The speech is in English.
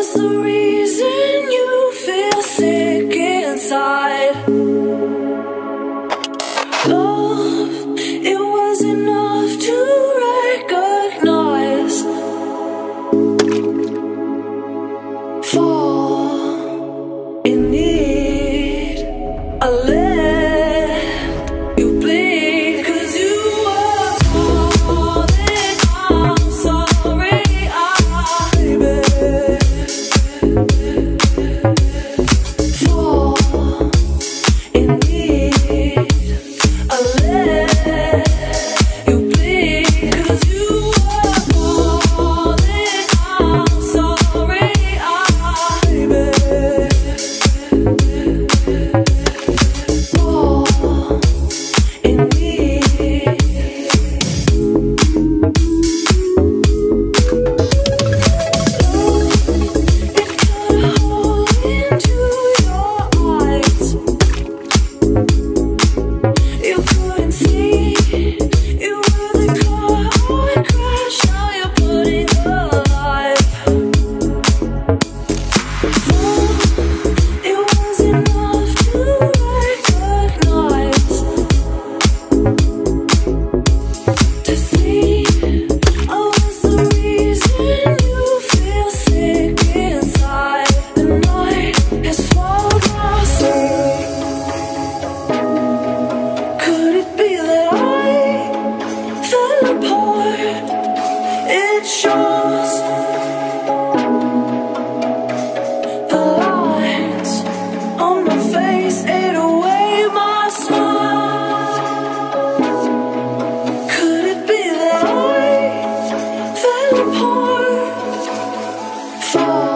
What's the reason you feel sick inside? Love, it was enough to recognize. Fall in need. Yeah. before.